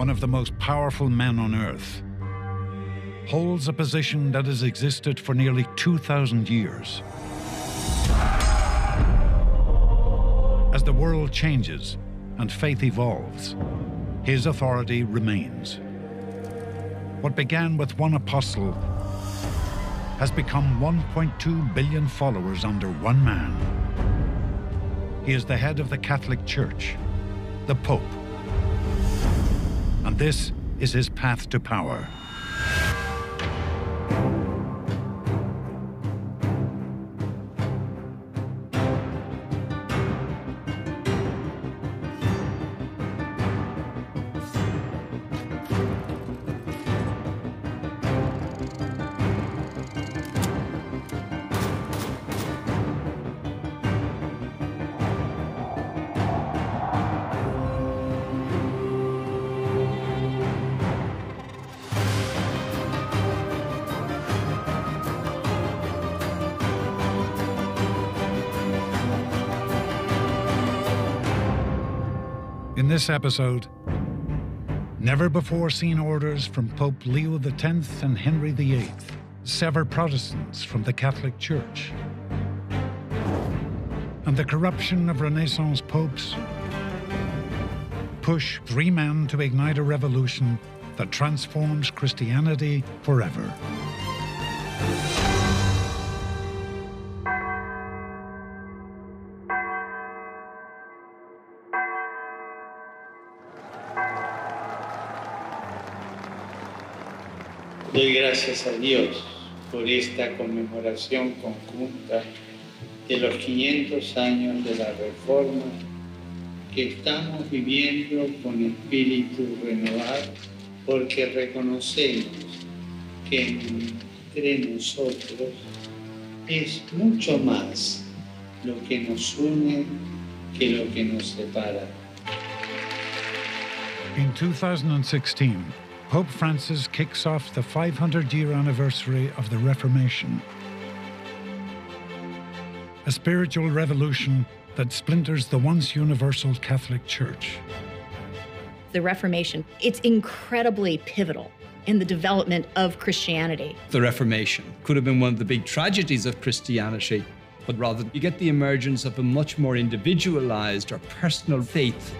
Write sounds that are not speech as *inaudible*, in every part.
one of the most powerful men on earth, holds a position that has existed for nearly 2,000 years. As the world changes and faith evolves, his authority remains. What began with one apostle has become 1.2 billion followers under one man. He is the head of the Catholic Church, the Pope. And this is his path to power. In this episode, never before seen orders from Pope Leo X and Henry VIII sever Protestants from the Catholic Church. And the corruption of Renaissance popes push three men to ignite a revolution that transforms Christianity forever. Doy gracias a Dios por esta conmemoración conjunta de los 500 años de la Reforma que estamos viviendo con espíritu renovado, porque reconocemos que entre nosotros es mucho más lo que nos une que lo que nos separa. In 2016, Pope Francis kicks off the 500 year anniversary of the Reformation. A spiritual revolution that splinters the once universal Catholic Church. The Reformation, it's incredibly pivotal in the development of Christianity. The Reformation could have been one of the big tragedies of Christianity, but rather you get the emergence of a much more individualized or personal faith.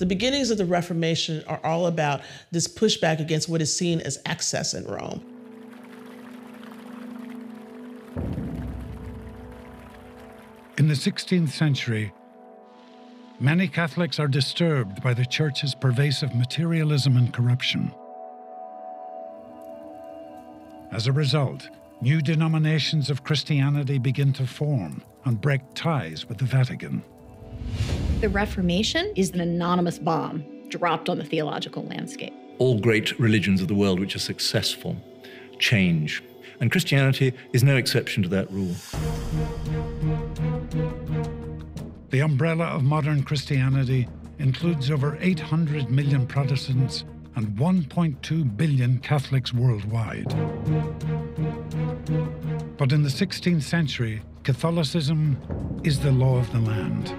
The beginnings of the Reformation are all about this pushback against what is seen as excess in Rome. In the 16th century, many Catholics are disturbed by the Church's pervasive materialism and corruption. As a result, new denominations of Christianity begin to form and break ties with the Vatican. The Reformation is an anonymous bomb dropped on the theological landscape. All great religions of the world which are successful change, and Christianity is no exception to that rule. The umbrella of modern Christianity includes over 800 million Protestants and 1.2 billion Catholics worldwide. But in the 16th century, Catholicism is the law of the land.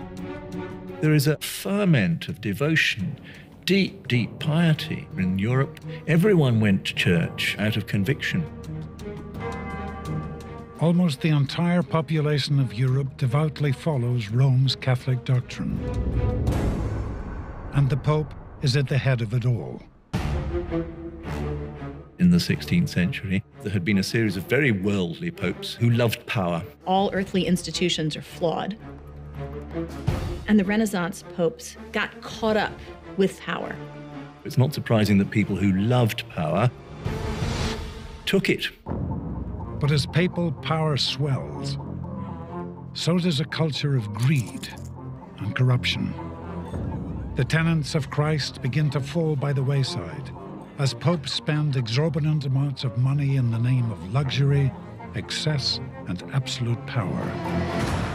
There is a ferment of devotion, deep, deep piety in Europe. Everyone went to church out of conviction. Almost the entire population of Europe devoutly follows Rome's Catholic doctrine. And the Pope is at the head of it all. In the 16th century, there had been a series of very worldly popes who loved power. All earthly institutions are flawed. And the Renaissance popes got caught up with power. It's not surprising that people who loved power took it. But as papal power swells, so does a culture of greed and corruption. The tenets of Christ begin to fall by the wayside as popes spend exorbitant amounts of money in the name of luxury, excess, and absolute power.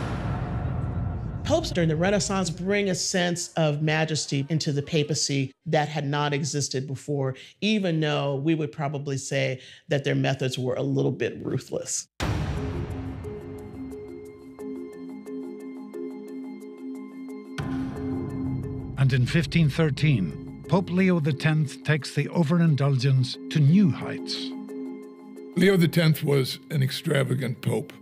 Popes during the Renaissance bring a sense of majesty into the papacy that had not existed before, even though we would probably say that their methods were a little bit ruthless. And in 1513, Pope Leo X takes the overindulgence to new heights. Leo X was an extravagant pope,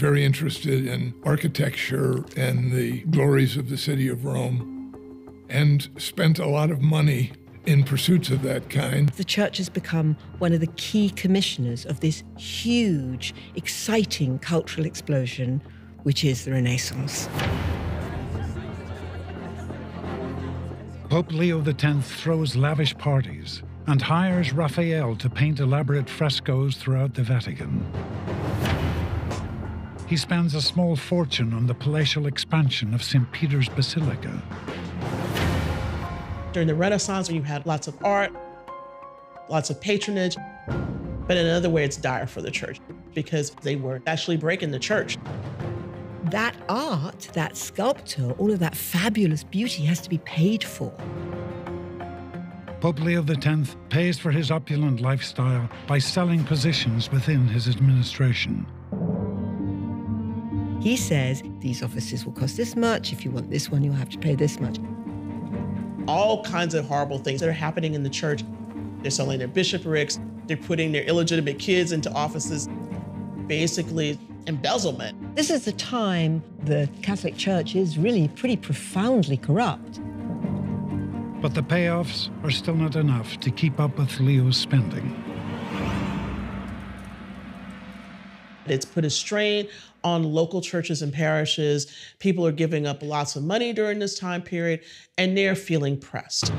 very interested in architecture and the glories of the city of Rome, and spent a lot of money in pursuits of that kind. The church has become one of the key commissioners of this huge, exciting cultural explosion, which is the Renaissance. Pope Leo X throws lavish parties and hires Raphael to paint elaborate frescoes throughout the Vatican. He spends a small fortune on the palatial expansion of St. Peter's Basilica. During the Renaissance, you had lots of art, lots of patronage, but in another way, it's dire for the church because they were actually breaking the church that art, that sculptor, all of that fabulous beauty has to be paid for. Pope Leo X pays for his opulent lifestyle by selling positions within his administration. He says these offices will cost this much. If you want this one, you'll have to pay this much. All kinds of horrible things that are happening in the church. They're selling their bishoprics, they're putting their illegitimate kids into offices. Basically, embezzlement. This is the time the Catholic Church is really pretty profoundly corrupt. But the payoffs are still not enough to keep up with Leo's spending. It's put a strain on local churches and parishes. People are giving up lots of money during this time period, and they're feeling pressed.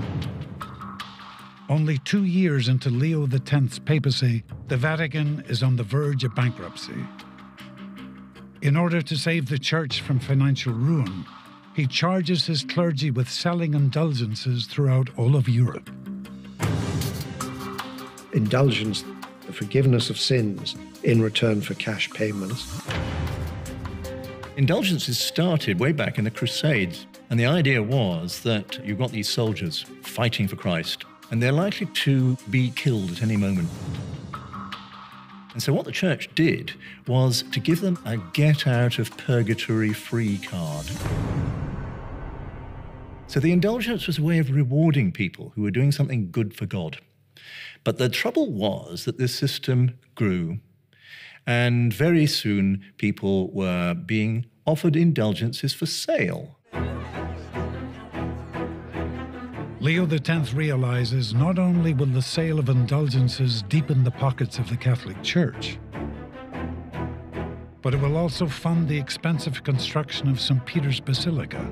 Only two years into Leo X's papacy, the Vatican is on the verge of bankruptcy. In order to save the church from financial ruin, he charges his clergy with selling indulgences throughout all of Europe. Indulgence, the forgiveness of sins in return for cash payments. Indulgences started way back in the Crusades, and the idea was that you've got these soldiers fighting for Christ, and they're likely to be killed at any moment. And so, what the church did was to give them a get out of purgatory free card. So, the indulgence was a way of rewarding people who were doing something good for God. But the trouble was that this system grew, and very soon people were being offered indulgences for sale. Leo X realizes not only will the sale of indulgences deepen the pockets of the Catholic Church, but it will also fund the expensive construction of St. Peter's Basilica.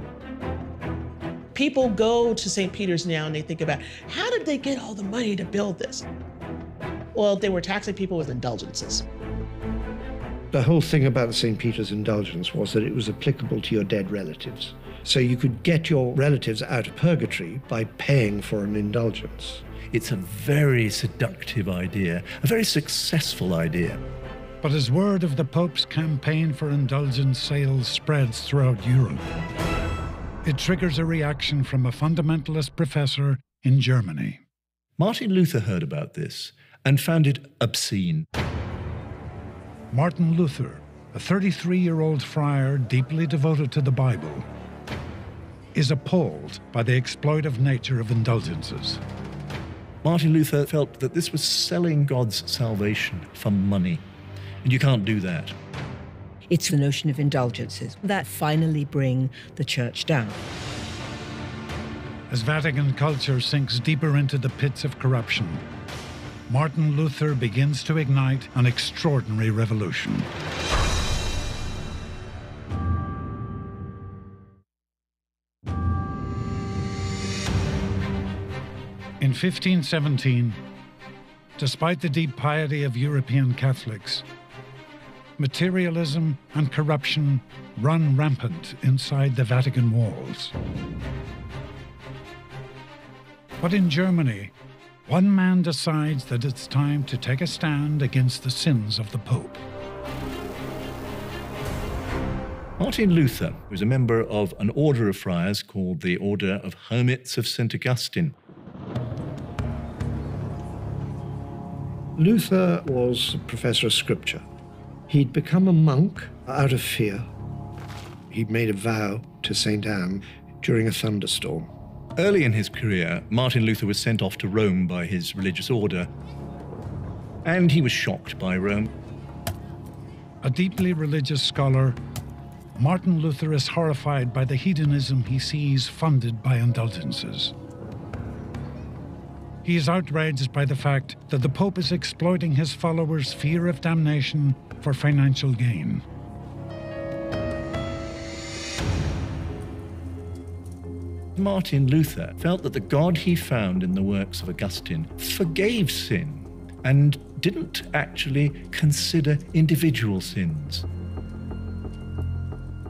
People go to St. Peter's now and they think about how did they get all the money to build this? Well, they were taxing people with indulgences. The whole thing about St. Peter's indulgence was that it was applicable to your dead relatives. So you could get your relatives out of purgatory by paying for an indulgence. It's a very seductive idea, a very successful idea. But as word of the Pope's campaign for indulgence sales spreads throughout Europe, it triggers a reaction from a fundamentalist professor in Germany. Martin Luther heard about this and found it obscene. Martin Luther, a 33 year old friar deeply devoted to the Bible, is appalled by the exploitive nature of indulgences. Martin Luther felt that this was selling God's salvation for money, and you can't do that. It's the notion of indulgences that finally bring the church down. As Vatican culture sinks deeper into the pits of corruption, Martin Luther begins to ignite an extraordinary revolution. In 1517, despite the deep piety of European Catholics, materialism and corruption run rampant inside the Vatican walls. But in Germany, one man decides that it's time to take a stand against the sins of the Pope. Martin Luther was a member of an order of friars called the Order of Hermits of St. Augustine. Luther was a professor of scripture. He'd become a monk out of fear. He'd made a vow to St. Anne during a thunderstorm. Early in his career, Martin Luther was sent off to Rome by his religious order, and he was shocked by Rome. A deeply religious scholar, Martin Luther is horrified by the hedonism he sees funded by indulgences. He is outraged by the fact that the Pope is exploiting his followers' fear of damnation for financial gain. Martin Luther felt that the God he found in the works of Augustine forgave sin and didn't actually consider individual sins.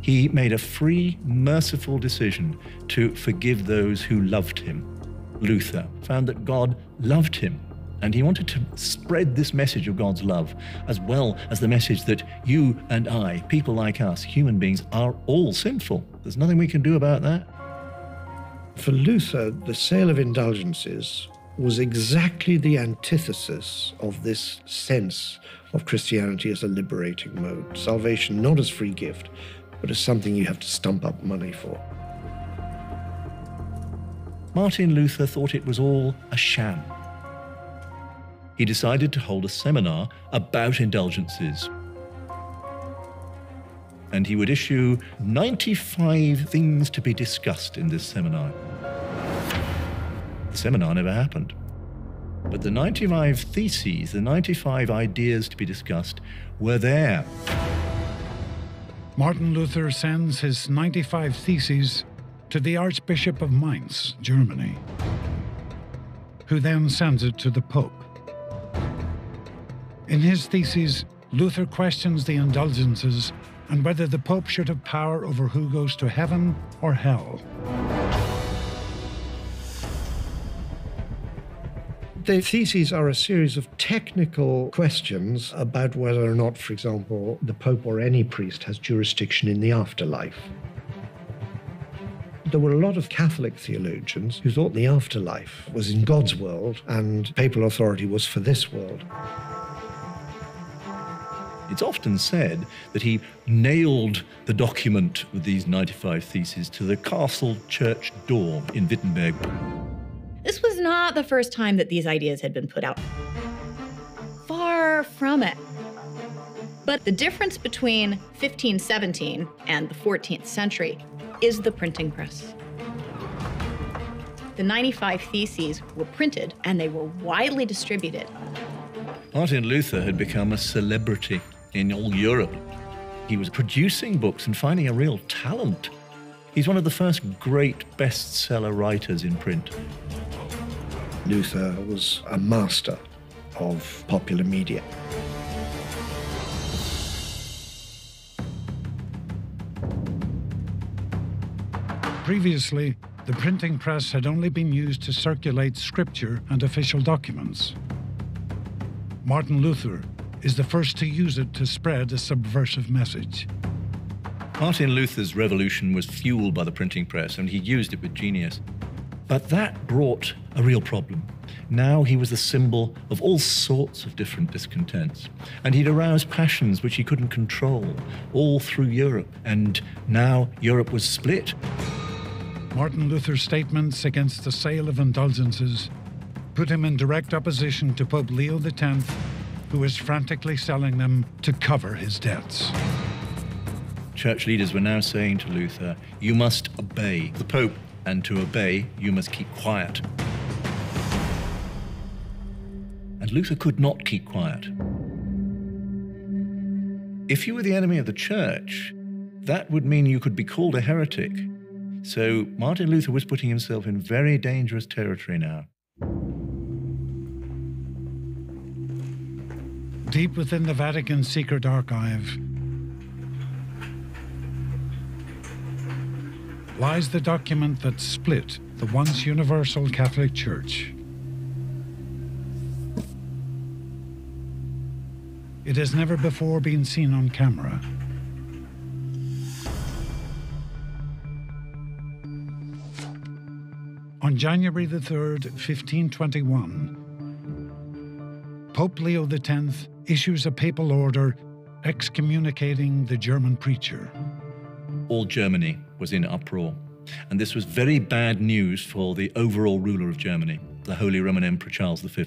He made a free, merciful decision to forgive those who loved him. Luther found that God loved him, and he wanted to spread this message of God's love, as well as the message that you and I, people like us, human beings, are all sinful. There's nothing we can do about that. For Luther, the sale of indulgences was exactly the antithesis of this sense of Christianity as a liberating mode. Salvation not as free gift, but as something you have to stump up money for. Martin Luther thought it was all a sham. He decided to hold a seminar about indulgences and he would issue 95 things to be discussed in this seminar. The seminar never happened. But the 95 theses, the 95 ideas to be discussed, were there. Martin Luther sends his 95 theses to the Archbishop of Mainz, Germany, who then sends it to the Pope. In his theses, Luther questions the indulgences and whether the Pope should have power over who goes to heaven or hell. The theses are a series of technical questions about whether or not, for example, the Pope or any priest has jurisdiction in the afterlife. There were a lot of Catholic theologians who thought the afterlife was in God's world and papal authority was for this world. It's often said that he nailed the document with these 95 theses to the castle church door in Wittenberg. This was not the first time that these ideas had been put out. Far from it. But the difference between 1517 and the 14th century is the printing press. The 95 theses were printed and they were widely distributed. Martin Luther had become a celebrity in all Europe. He was producing books and finding a real talent. He's one of the first great bestseller writers in print. Luther was a master of popular media. Previously, the printing press had only been used to circulate scripture and official documents. Martin Luther is the first to use it to spread a subversive message. Martin Luther's revolution was fueled by the printing press, and he used it with genius. But that brought a real problem. Now he was the symbol of all sorts of different discontents, and he'd aroused passions which he couldn't control all through Europe, and now Europe was split. Martin Luther's statements against the sale of indulgences put him in direct opposition to Pope Leo X who was frantically selling them to cover his debts. Church leaders were now saying to Luther, You must obey the Pope, and to obey, you must keep quiet. And Luther could not keep quiet. If you were the enemy of the church, that would mean you could be called a heretic. So Martin Luther was putting himself in very dangerous territory now. deep within the Vatican secret archive lies the document that split the once universal Catholic Church. It has never before been seen on camera. January the 3rd, 1521, Pope Leo X issues a papal order excommunicating the German preacher. All Germany was in uproar. And this was very bad news for the overall ruler of Germany, the Holy Roman Emperor Charles V.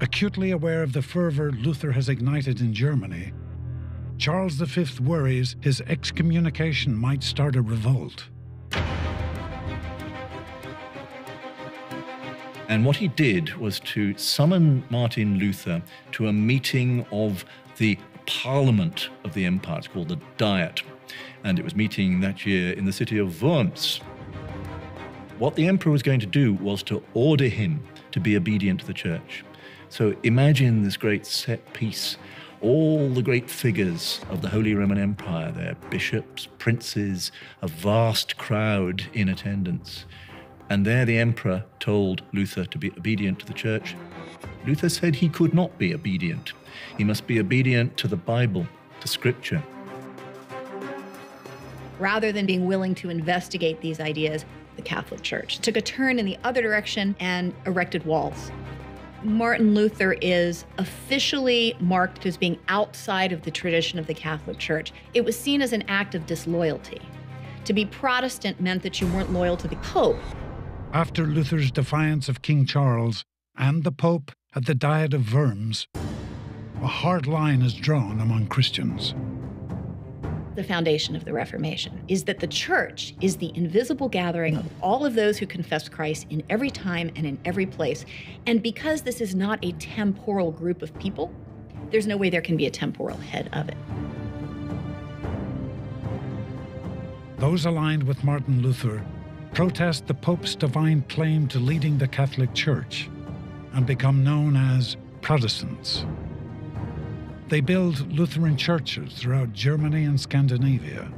Acutely aware of the fervor Luther has ignited in Germany, Charles V worries his excommunication might start a revolt. And what he did was to summon Martin Luther to a meeting of the parliament of the empire. It's called the Diet. And it was meeting that year in the city of Worms. What the emperor was going to do was to order him to be obedient to the church. So imagine this great set piece all the great figures of the Holy Roman Empire, their bishops, princes, a vast crowd in attendance. And there the emperor told Luther to be obedient to the church. Luther said he could not be obedient. He must be obedient to the Bible, to Scripture. Rather than being willing to investigate these ideas, the Catholic Church took a turn in the other direction and erected walls. Martin Luther is officially marked as being outside of the tradition of the Catholic Church. It was seen as an act of disloyalty. To be Protestant meant that you weren't loyal to the Pope. After Luther's defiance of King Charles and the Pope at the Diet of Worms, a hard line is drawn among Christians the foundation of the Reformation is that the church is the invisible gathering of all of those who confess Christ in every time and in every place. And because this is not a temporal group of people, there's no way there can be a temporal head of it. Those aligned with Martin Luther protest the Pope's divine claim to leading the Catholic Church and become known as Protestants. They build Lutheran churches throughout Germany and Scandinavia,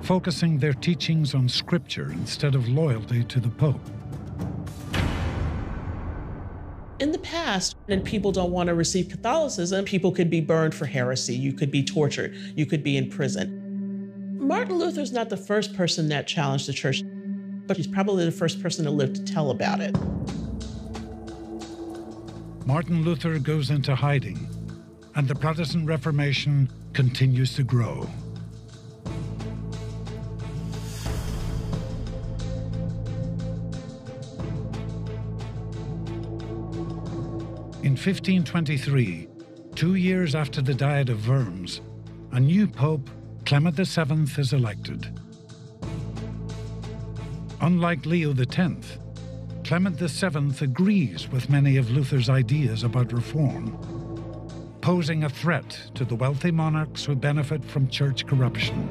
focusing their teachings on Scripture instead of loyalty to the Pope. In the past, and people don't want to receive Catholicism, people could be burned for heresy, you could be tortured, you could be in prison. Martin Luther's not the first person that challenged the church, but he's probably the first person to live to tell about it. Martin Luther goes into hiding and the Protestant Reformation continues to grow. In 1523, two years after the Diet of Worms, a new pope, Clement VII, is elected. Unlike Leo X, Clement VII agrees with many of Luther's ideas about reform posing a threat to the wealthy monarchs who benefit from church corruption.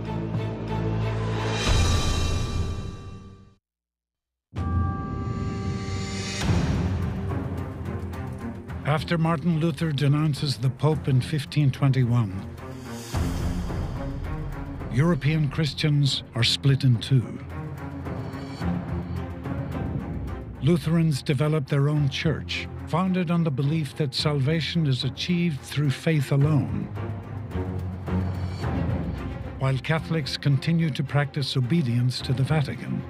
After Martin Luther denounces the Pope in 1521, European Christians are split in two. Lutherans develop their own church, founded on the belief that salvation is achieved through faith alone. While Catholics continue to practice obedience to the Vatican.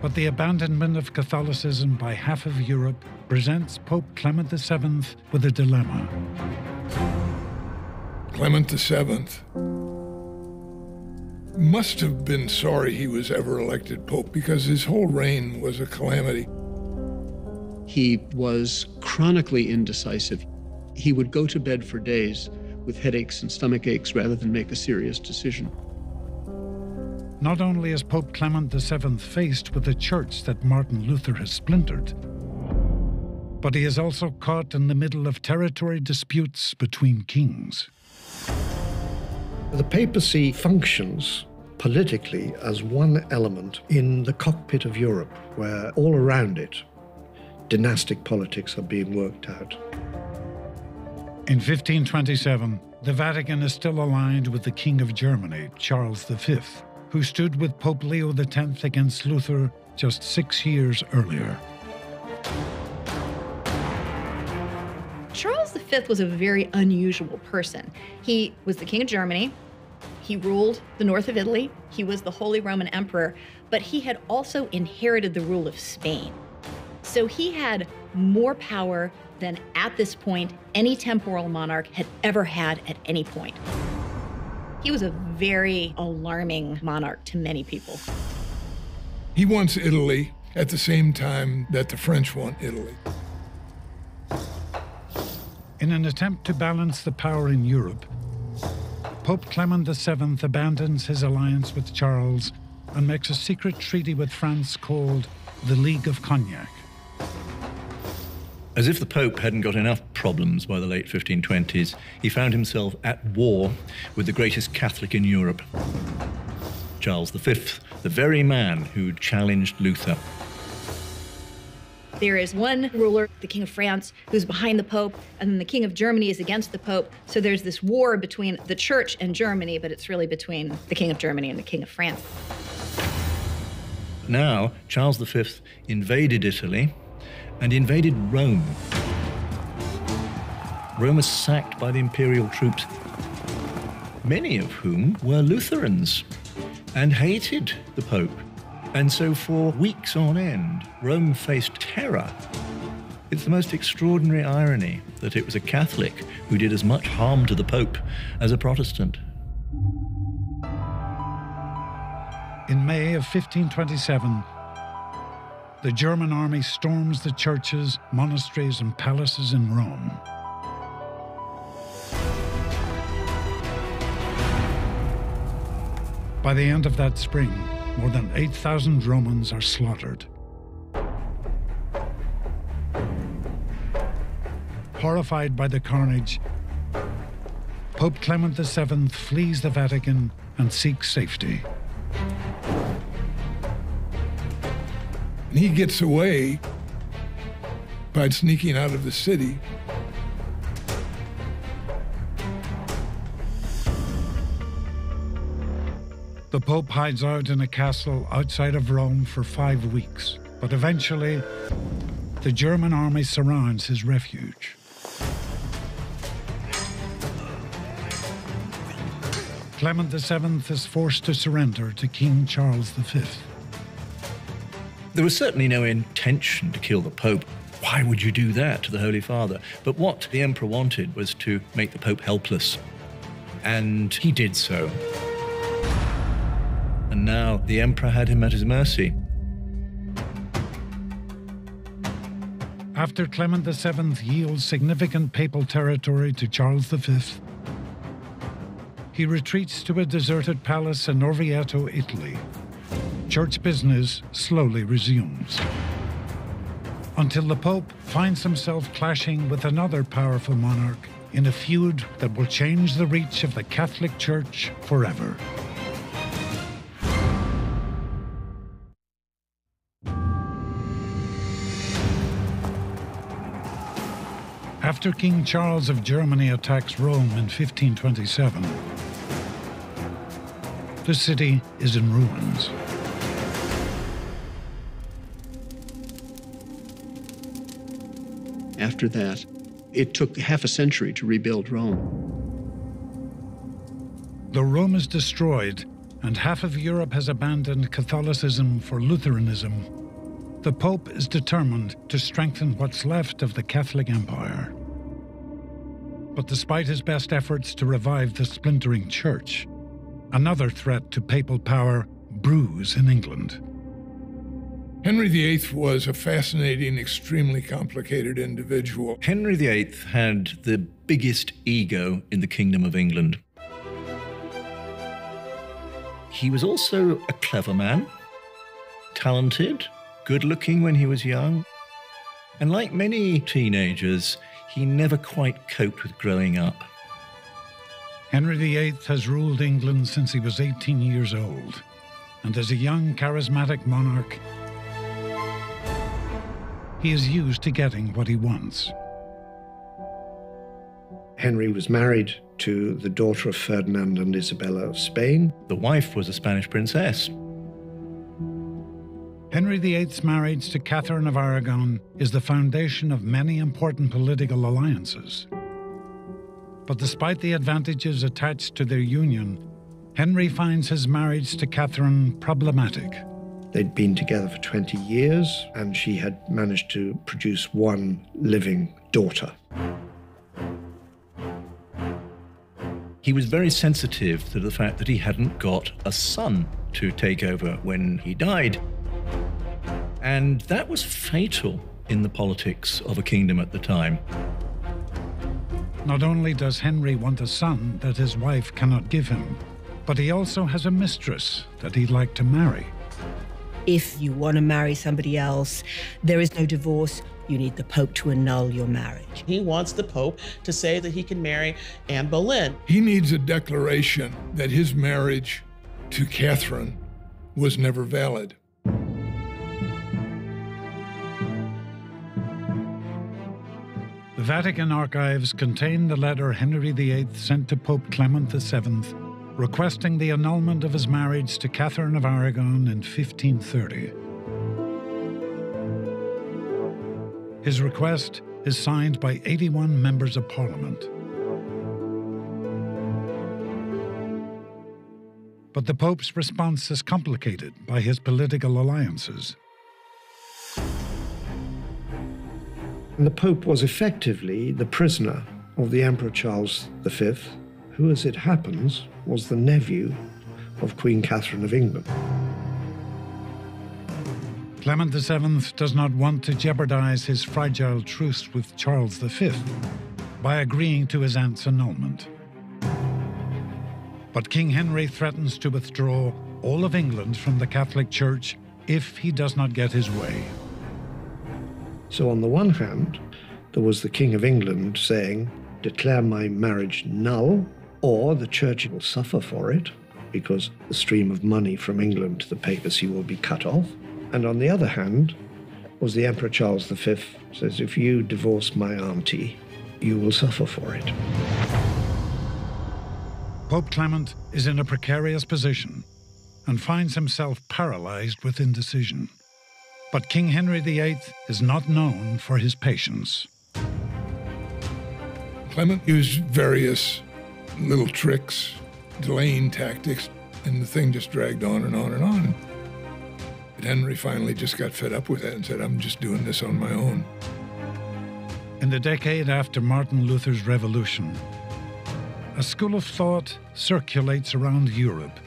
But the abandonment of Catholicism by half of Europe presents Pope Clement VII with a dilemma. Clement VII must have been sorry he was ever elected Pope because his whole reign was a calamity. He was chronically indecisive. He would go to bed for days with headaches and stomach aches rather than make a serious decision. Not only is Pope Clement VII faced with a church that Martin Luther has splintered, but he is also caught in the middle of territory disputes between kings. The papacy functions politically as one element in the cockpit of Europe, where all around it dynastic politics are being worked out. In 1527, the Vatican is still aligned with the King of Germany, Charles V, who stood with Pope Leo X against Luther just six years earlier. Charles V was a very unusual person. He was the King of Germany. He ruled the north of Italy. He was the Holy Roman Emperor, but he had also inherited the rule of Spain. So he had more power than at this point any temporal monarch had ever had at any point. He was a very alarming monarch to many people. He wants Italy at the same time that the French want Italy. In an attempt to balance the power in Europe, Pope Clement VII abandons his alliance with Charles and makes a secret treaty with France called the League of Cognac. As if the Pope hadn't got enough problems by the late 1520s, he found himself at war with the greatest Catholic in Europe, Charles V, the very man who'd challenged Luther. There is one ruler, the King of France, who's behind the Pope, and then the King of Germany is against the Pope. So there's this war between the Church and Germany, but it's really between the King of Germany and the King of France. Now, Charles V invaded Italy and invaded Rome. Rome was sacked by the imperial troops, many of whom were Lutherans and hated the Pope. And so, for weeks on end, Rome faced terror. It's the most extraordinary irony that it was a Catholic who did as much harm to the Pope as a Protestant. In May of 1527, the German army storms the churches, monasteries, and palaces in Rome. By the end of that spring, more than 8,000 Romans are slaughtered. Horrified by the carnage, Pope Clement VII flees the Vatican and seeks safety. he gets away by sneaking out of the city. The Pope hides out in a castle outside of Rome for five weeks, but eventually, the German army surrounds his refuge. Clement VII is forced to surrender to King Charles V. There was certainly no intention to kill the Pope. Why would you do that to the Holy Father? But what the Emperor wanted was to make the Pope helpless. And he did so. And now the Emperor had him at his mercy. After Clement VII yields significant papal territory to Charles V, he retreats to a deserted palace in Orvieto, Italy. Church business slowly resumes. Until the Pope finds himself clashing with another powerful monarch in a feud that will change the reach of the Catholic Church forever. After King Charles of Germany attacks Rome in 1527, the city is in ruins. After that, it took half a century to rebuild Rome. Though Rome is destroyed and half of Europe has abandoned Catholicism for Lutheranism, the Pope is determined to strengthen what's left of the Catholic Empire. But despite his best efforts to revive the splintering church, another threat to papal power brews in England. Henry VIII was a fascinating, extremely complicated individual. Henry VIII had the biggest ego in the Kingdom of England. He was also a clever man, talented, good looking when he was young. And like many teenagers, he never quite coped with growing up. Henry VIII has ruled England since he was 18 years old. And as a young, charismatic monarch, he is used to getting what he wants. Henry was married to the daughter of Ferdinand and Isabella of Spain. The wife was a Spanish princess. Henry VIII's marriage to Catherine of Aragon is the foundation of many important political alliances. But despite the advantages attached to their union, Henry finds his marriage to Catherine problematic. They'd been together for 20 years, and she had managed to produce one living daughter. He was very sensitive to the fact that he hadn't got a son to take over when he died. And that was fatal in the politics of a kingdom at the time. Not only does Henry want a son that his wife cannot give him, but he also has a mistress that he'd like to marry. If you want to marry somebody else, there is no divorce. You need the Pope to annul your marriage. He wants the Pope to say that he can marry Anne Boleyn. He needs a declaration that his marriage to Catherine was never valid. Vatican archives contain the letter Henry VIII sent to Pope Clement VII requesting the annulment of his marriage to Catherine of Aragon in 1530. His request is signed by 81 members of parliament. But the Pope's response is complicated by his political alliances. The Pope was effectively the prisoner of the Emperor Charles V, who, as it happens, was the nephew of Queen Catherine of England. Clement VII does not want to jeopardize his fragile truce with Charles V by agreeing to his aunt's annulment. But King Henry threatens to withdraw all of England from the Catholic Church if he does not get his way. So, on the one hand, there was the King of England saying, Declare my marriage null, or the Church will suffer for it, because the stream of money from England to the papacy will be cut off. And on the other hand, was the Emperor Charles V says, if you divorce my auntie, you will suffer for it. Pope Clement is in a precarious position and finds himself paralyzed with indecision. But King Henry VIII is not known for his patience. Clement used various little tricks, delaying tactics, and the thing just dragged on and on and on. But Henry finally just got fed up with it and said, I'm just doing this on my own. In the decade after Martin Luther's revolution, a school of thought circulates around Europe,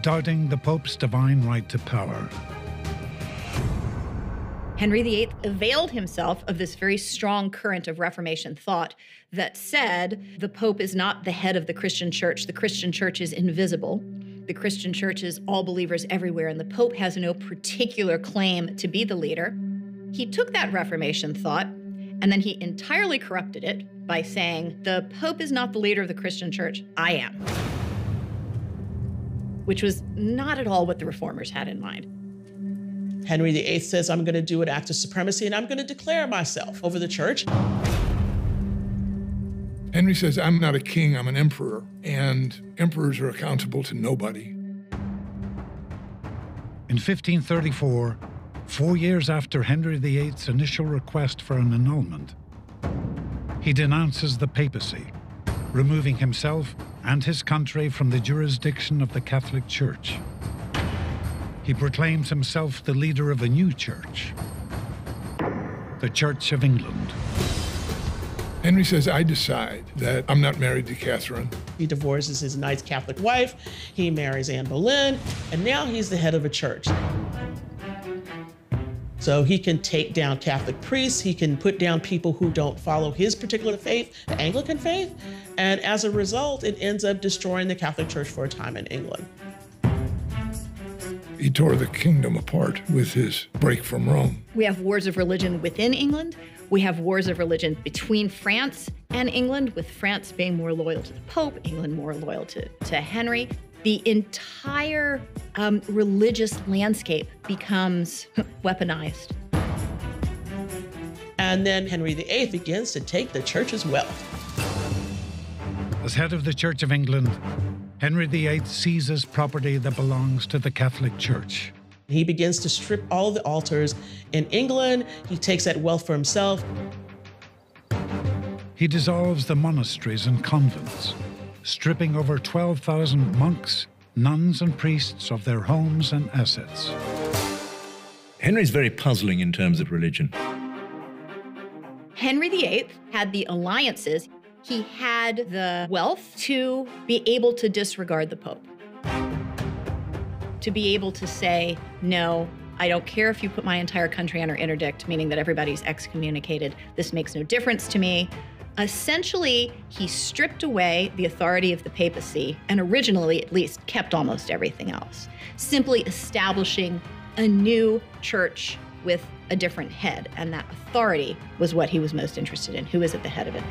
doubting the Pope's divine right to power. Henry VIII availed himself of this very strong current of Reformation thought that said the Pope is not the head of the Christian church, the Christian church is invisible. The Christian church is all believers everywhere, and the Pope has no particular claim to be the leader. He took that Reformation thought and then he entirely corrupted it by saying, The Pope is not the leader of the Christian church, I am. Which was not at all what the reformers had in mind. Henry VIII says, I'm going to do an act of supremacy and I'm going to declare myself over the church. Henry says, I'm not a king, I'm an emperor, and emperors are accountable to nobody. In 1534, four years after Henry VIII's initial request for an annulment, he denounces the papacy, removing himself and his country from the jurisdiction of the Catholic Church. He proclaims himself the leader of a new church, the Church of England. Henry says, I decide that I'm not married to Catherine. He divorces his nice Catholic wife, he marries Anne Boleyn, and now he's the head of a church. So he can take down Catholic priests, he can put down people who don't follow his particular faith, the Anglican faith, and as a result, it ends up destroying the Catholic Church for a time in England. He tore the kingdom apart with his break from Rome. We have wars of religion within England. We have wars of religion between France and England, with France being more loyal to the Pope, England more loyal to, to Henry. The entire um, religious landscape becomes *laughs* weaponized. And then Henry VIII begins to take the church's wealth. As head of the Church of England, Henry VIII seizes property that belongs to the Catholic Church. He begins to strip all the altars in England. He takes that wealth for himself. He dissolves the monasteries and convents, stripping over 12,000 monks, nuns, and priests of their homes and assets. Henry's very puzzling in terms of religion. Henry VIII had the alliances. He had the wealth to be able to disregard the Pope. To be able to say, no, I don't care if you put my entire country under interdict, meaning that everybody's excommunicated. This makes no difference to me. Essentially, he stripped away the authority of the papacy and originally, at least, kept almost everything else, simply establishing a new church with a different head. And that authority was what he was most interested in. Who is at the head of it?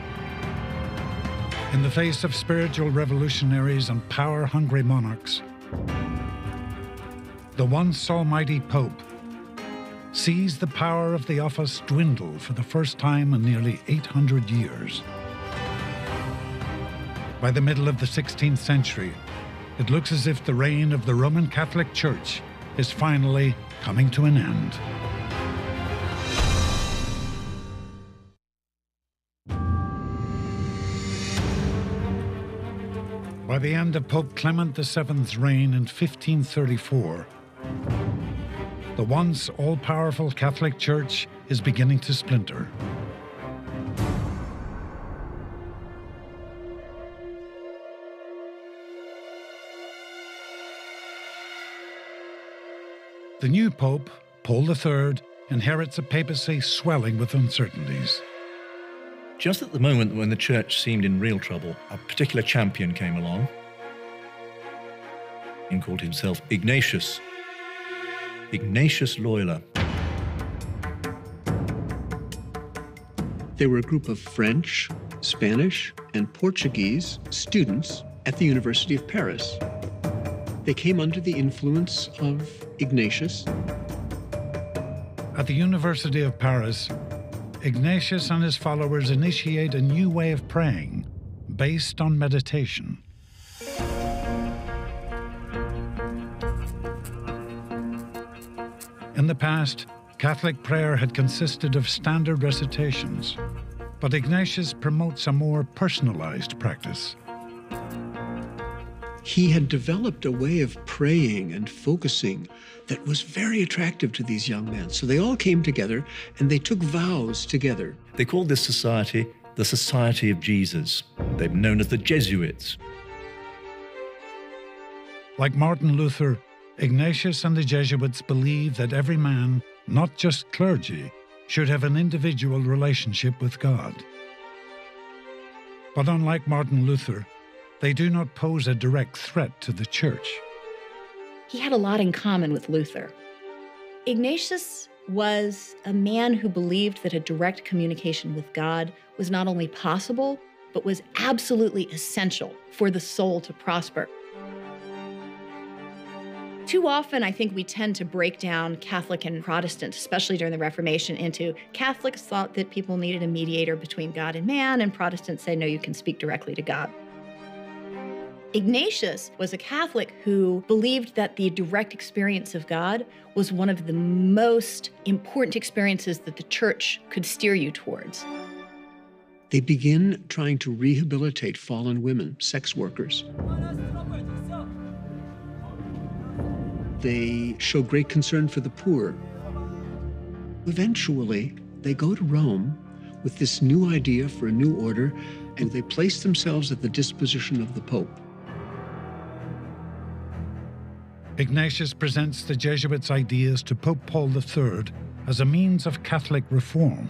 In the face of spiritual revolutionaries and power hungry monarchs, the once almighty Pope sees the power of the office dwindle for the first time in nearly 800 years. By the middle of the 16th century, it looks as if the reign of the Roman Catholic Church is finally coming to an end. The end of Pope Clement VII's reign in 1534, the once all powerful Catholic Church is beginning to splinter. The new Pope, Paul III, inherits a papacy swelling with uncertainties. Just at the moment when the church seemed in real trouble, a particular champion came along. He called himself Ignatius. Ignatius Loyola. They were a group of French, Spanish, and Portuguese students at the University of Paris. They came under the influence of Ignatius. At the University of Paris, Ignatius and his followers initiate a new way of praying based on meditation. In the past, Catholic prayer had consisted of standard recitations, but Ignatius promotes a more personalized practice. He had developed a way of praying and focusing that was very attractive to these young men. So they all came together and they took vows together. They called this society the Society of Jesus. They were known as the Jesuits. Like Martin Luther, Ignatius and the Jesuits believed that every man, not just clergy, should have an individual relationship with God. But unlike Martin Luther, they do not pose a direct threat to the church. He had a lot in common with Luther. Ignatius was a man who believed that a direct communication with God was not only possible, but was absolutely essential for the soul to prosper. Too often, I think we tend to break down Catholic and Protestant, especially during the Reformation, into Catholics thought that people needed a mediator between God and man, and Protestants say, no, you can speak directly to God. Ignatius was a Catholic who believed that the direct experience of God was one of the most important experiences that the church could steer you towards. They begin trying to rehabilitate fallen women, sex workers. They show great concern for the poor. Eventually, they go to Rome with this new idea for a new order, and they place themselves at the disposition of the Pope. Ignatius presents the Jesuits' ideas to Pope Paul III as a means of Catholic reform.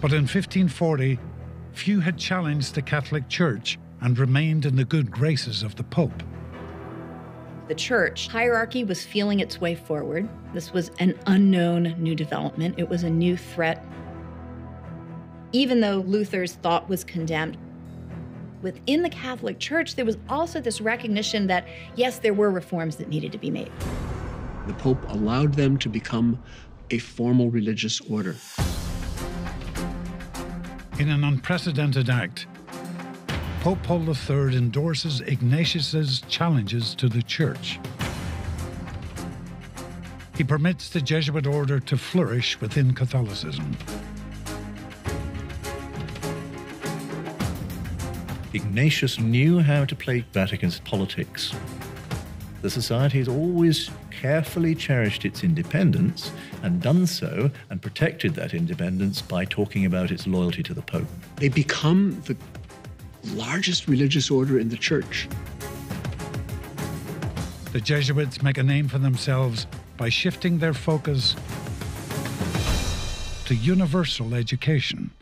But in 1540, few had challenged the Catholic Church and remained in the good graces of the Pope. The church hierarchy was feeling its way forward. This was an unknown new development, it was a new threat. Even though Luther's thought was condemned, within the Catholic Church, there was also this recognition that, yes, there were reforms that needed to be made. The Pope allowed them to become a formal religious order. In an unprecedented act, Pope Paul III endorses Ignatius's challenges to the Church. He permits the Jesuit order to flourish within Catholicism. Ignatius knew how to play Vatican's politics. The society has always carefully cherished its independence and done so and protected that independence by talking about its loyalty to the Pope. They become the largest religious order in the church. The Jesuits make a name for themselves by shifting their focus to universal education.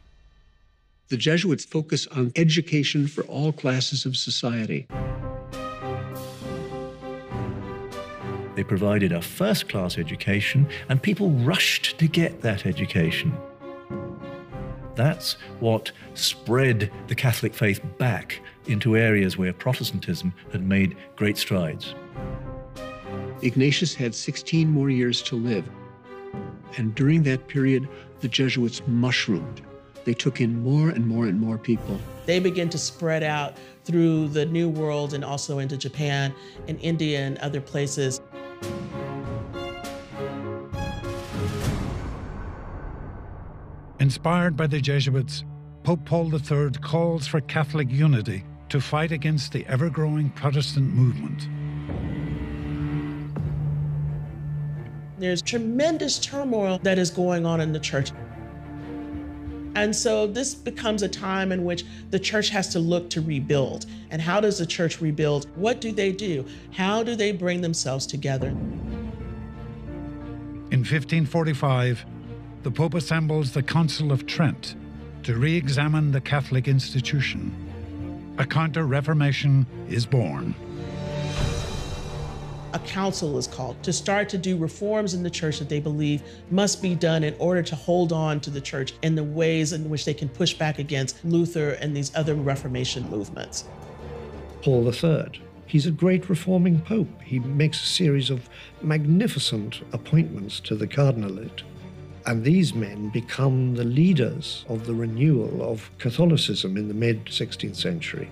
The Jesuits focus on education for all classes of society. They provided a first class education, and people rushed to get that education. That's what spread the Catholic faith back into areas where Protestantism had made great strides. Ignatius had 16 more years to live. And during that period, the Jesuits mushroomed. They took in more and more and more people. They began to spread out through the New World and also into Japan and India and other places. Inspired by the Jesuits, Pope Paul III calls for Catholic unity to fight against the ever growing Protestant movement. There's tremendous turmoil that is going on in the church. And so this becomes a time in which the church has to look to rebuild. And how does the church rebuild? What do they do? How do they bring themselves together? In 1545, the Pope assembles the Council of Trent to re examine the Catholic institution. A counter Reformation is born. A council is called to start to do reforms in the church that they believe must be done in order to hold on to the church and the ways in which they can push back against Luther and these other Reformation movements. Paul III. He's a great reforming pope. He makes a series of magnificent appointments to the cardinalate. And these men become the leaders of the renewal of Catholicism in the mid 16th century.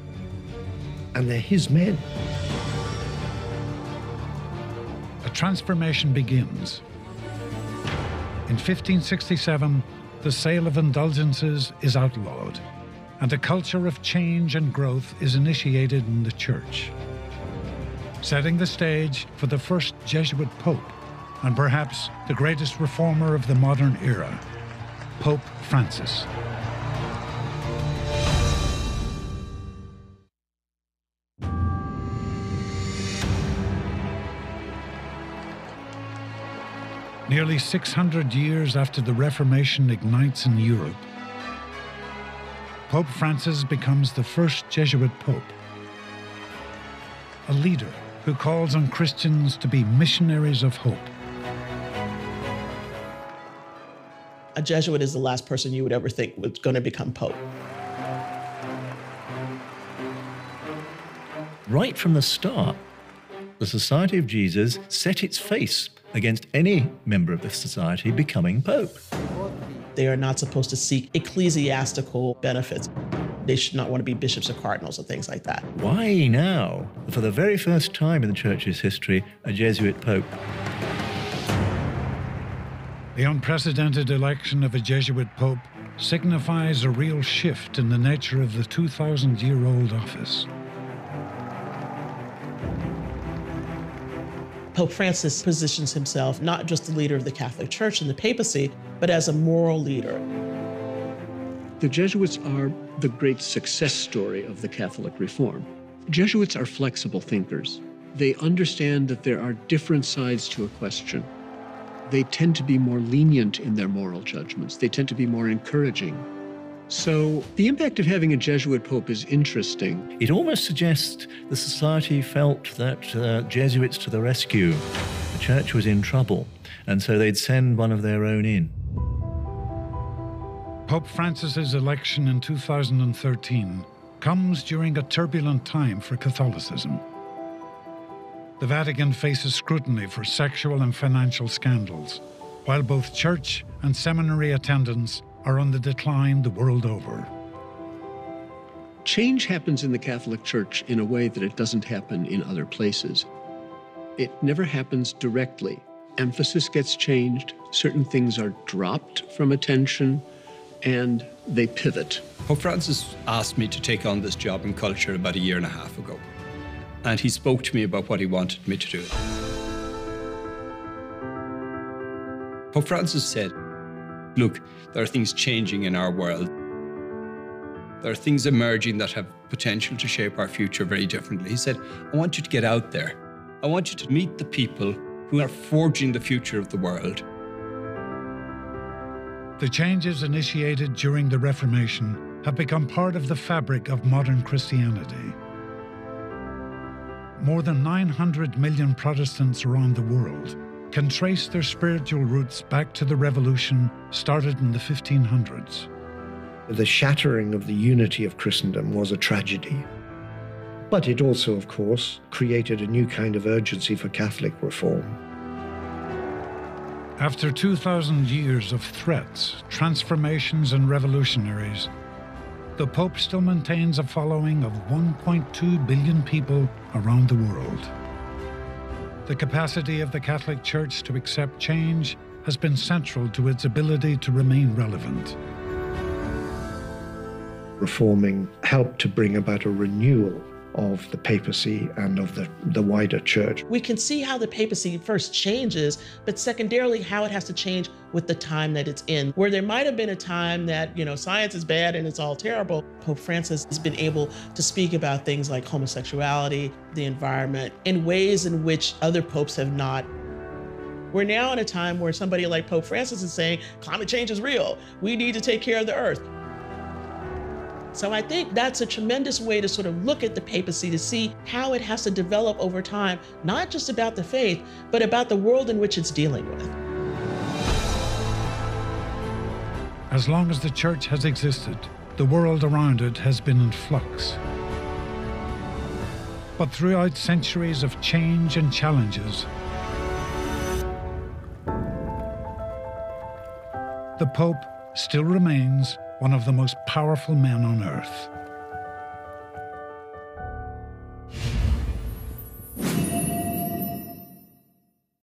And they're his men. Transformation begins. In 1567, the sale of indulgences is outlawed, and a culture of change and growth is initiated in the church, setting the stage for the first Jesuit pope and perhaps the greatest reformer of the modern era, Pope Francis. Nearly 600 years after the Reformation ignites in Europe, Pope Francis becomes the first Jesuit pope, a leader who calls on Christians to be missionaries of hope. A Jesuit is the last person you would ever think was going to become pope. Right from the start, the Society of Jesus set its face against any member of the society becoming pope. They are not supposed to seek ecclesiastical benefits. They should not want to be bishops or cardinals or things like that. Why now, for the very first time in the church's history, a Jesuit pope? The unprecedented election of a Jesuit pope signifies a real shift in the nature of the 2,000 year old office. Pope Francis positions himself not just the leader of the Catholic Church and the papacy, but as a moral leader. The Jesuits are the great success story of the Catholic reform. Jesuits are flexible thinkers. They understand that there are different sides to a question. They tend to be more lenient in their moral judgments, they tend to be more encouraging. So, the impact of having a Jesuit pope is interesting. It almost suggests the society felt that uh, Jesuits to the rescue. The church was in trouble, and so they'd send one of their own in. Pope Francis's election in 2013 comes during a turbulent time for Catholicism. The Vatican faces scrutiny for sexual and financial scandals, while both church and seminary attendance are on the decline the world over. Change happens in the Catholic Church in a way that it doesn't happen in other places. It never happens directly. Emphasis gets changed, certain things are dropped from attention, and they pivot. Pope Francis asked me to take on this job in culture about a year and a half ago. and he spoke to me about what he wanted me to do. Pope Francis said, Look, there are things changing in our world. There are things emerging that have potential to shape our future very differently. He said, I want you to get out there. I want you to meet the people who are forging the future of the world. The changes initiated during the Reformation have become part of the fabric of modern Christianity. More than 900 million Protestants around the world can trace their spiritual roots back to the revolution started in the 1500s. The shattering of the unity of Christendom was a tragedy. But it also, of course, created a new kind of urgency for Catholic reform. After 2,000 years of threats, transformations, and revolutionaries, the Pope still maintains a following of 1.2 billion people around the world. The capacity of the Catholic Church to accept change has been central to its ability to remain relevant. Reforming helped to bring about a renewal of the papacy and of the, the wider church. We can see how the papacy first changes, but secondarily, how it has to change with the time that it's in. Where there might have been a time that, you know, science is bad and it's all terrible, Pope Francis has been able to speak about things like homosexuality, the environment, in ways in which other popes have not. We're now in a time where somebody like Pope Francis is saying climate change is real. We need to take care of the earth. So I think that's a tremendous way to sort of look at the papacy to see how it has to develop over time, not just about the faith, but about the world in which it's dealing with. As long as the church has existed, the world around it has been in flux. But throughout centuries of change and challenges, the Pope still remains one of the most powerful men on earth.